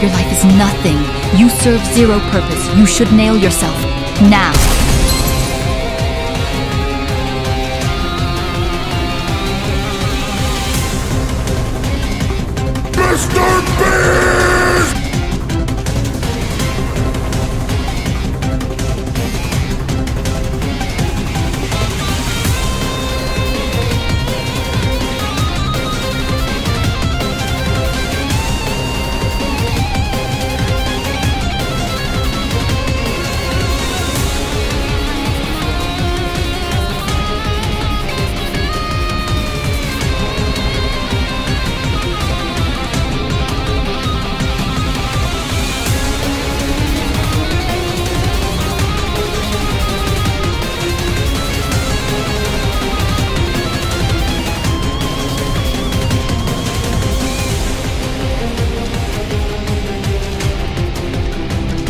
Your life is nothing. You serve zero purpose. You should nail yourself. Now. Mr.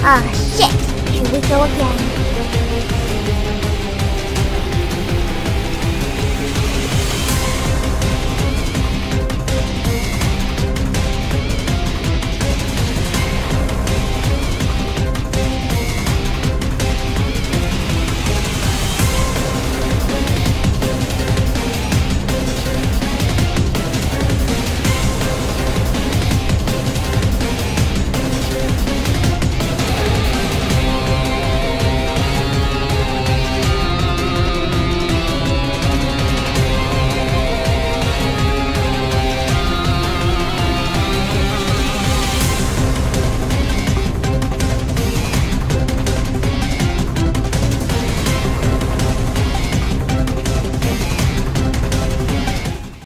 Ah, shit! Here we go again.